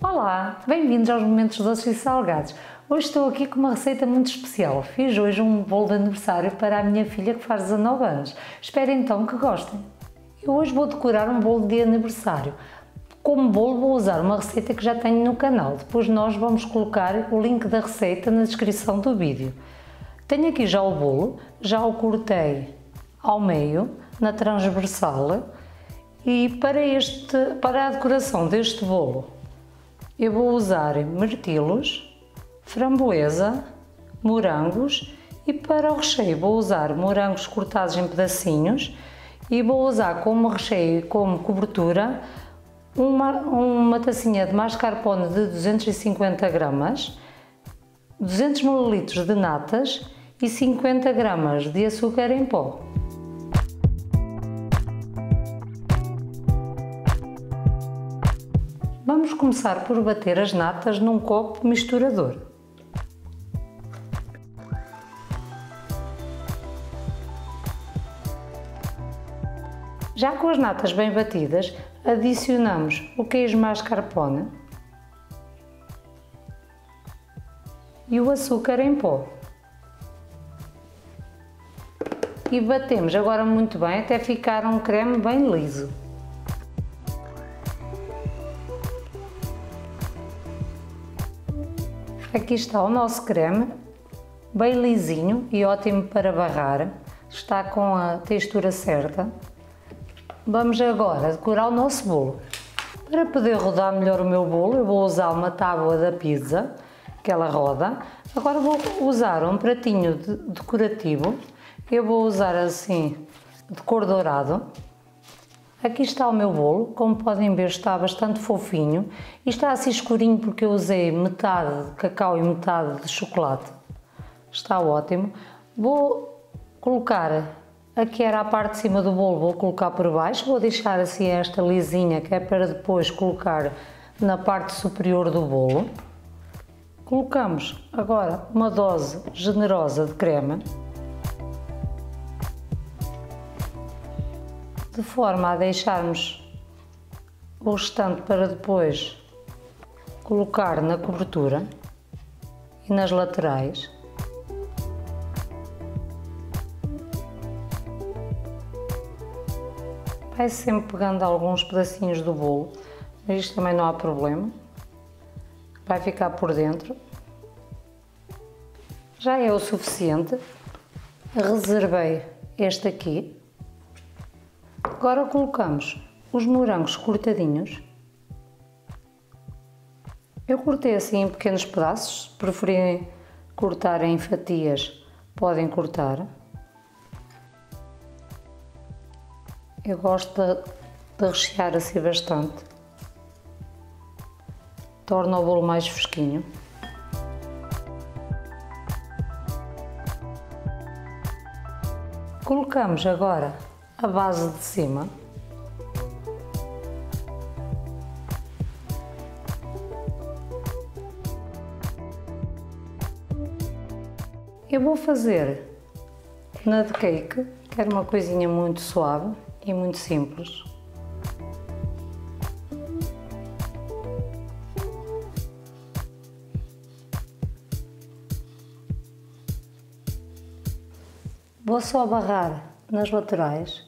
Olá, bem-vindos aos Momentos Doces e Salgados. Hoje estou aqui com uma receita muito especial. Fiz hoje um bolo de aniversário para a minha filha que faz 19 anos. Espero então que gostem. Eu hoje vou decorar um bolo de aniversário. Como bolo vou usar uma receita que já tenho no canal. Depois nós vamos colocar o link da receita na descrição do vídeo. Tenho aqui já o bolo, já o cortei ao meio, na transversal. E para, este, para a decoração deste bolo eu vou usar mirtilos, framboesa, morangos e para o recheio vou usar morangos cortados em pedacinhos e vou usar como recheio, como cobertura, uma, uma tacinha de mascarpone de 250 gramas, 200 ml de natas e 50 gramas de açúcar em pó. Vamos começar por bater as natas num copo misturador. Já com as natas bem batidas, adicionamos o queijo mascarpone e o açúcar em pó. E batemos agora muito bem até ficar um creme bem liso. Aqui está o nosso creme, bem lisinho e ótimo para barrar. Está com a textura certa. Vamos agora decorar o nosso bolo. Para poder rodar melhor o meu bolo, eu vou usar uma tábua da pizza, que ela roda. Agora vou usar um pratinho de decorativo. Eu vou usar assim, de cor dourado. Aqui está o meu bolo, como podem ver está bastante fofinho e está assim escurinho porque eu usei metade de cacau e metade de chocolate. Está ótimo. Vou colocar, aqui era a parte de cima do bolo, vou colocar por baixo, vou deixar assim esta lisinha que é para depois colocar na parte superior do bolo. Colocamos agora uma dose generosa de crema. De forma a deixarmos o restante para depois colocar na cobertura e nas laterais. Vai sempre pegando alguns pedacinhos do bolo, mas isto também não há problema. Vai ficar por dentro. Já é o suficiente. Reservei este aqui Agora colocamos os morangos cortadinhos. Eu cortei assim em pequenos pedaços, preferirem cortar em fatias, podem cortar. Eu gosto de, de rechear assim bastante. Torna o bolo mais fresquinho. Colocamos agora a base de cima. Eu vou fazer de cake, quero uma coisinha muito suave e muito simples. Vou só barrar nas laterais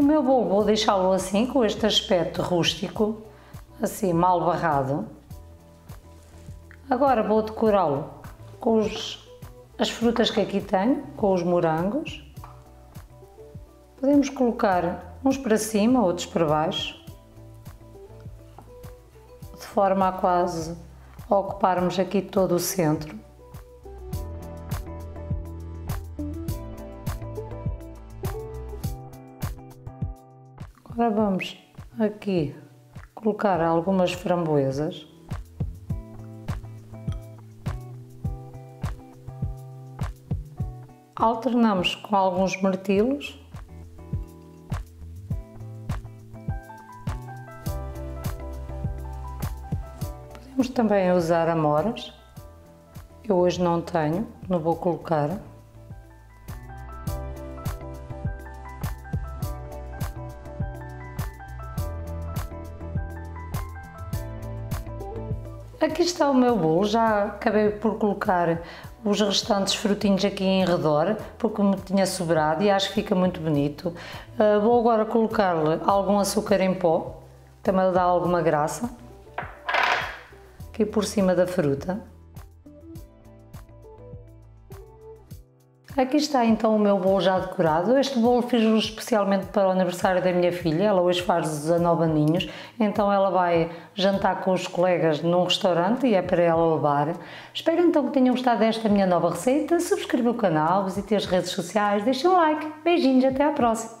O meu bolo vou deixá-lo assim, com este aspecto rústico, assim mal barrado. Agora vou decorá-lo com os, as frutas que aqui tenho, com os morangos. Podemos colocar uns para cima, outros para baixo, de forma a quase ocuparmos aqui todo o centro. Agora vamos aqui colocar algumas framboesas. Alternamos com alguns mirtilos. Podemos também usar amoras. Eu hoje não tenho, não vou colocar. Aqui está o meu bolo, já acabei por colocar os restantes frutinhos aqui em redor, porque me tinha sobrado e acho que fica muito bonito. Uh, vou agora colocar-lhe algum açúcar em pó, também dá alguma graça, aqui por cima da fruta. Aqui está então o meu bolo já decorado. Este bolo fiz-o especialmente para o aniversário da minha filha. Ela hoje faz 19 aninhos, então ela vai jantar com os colegas num restaurante e é para ela levar. Espero então que tenham gostado desta minha nova receita. Subscreva o canal, visite as redes sociais, deixem um like. Beijinhos, até à próxima!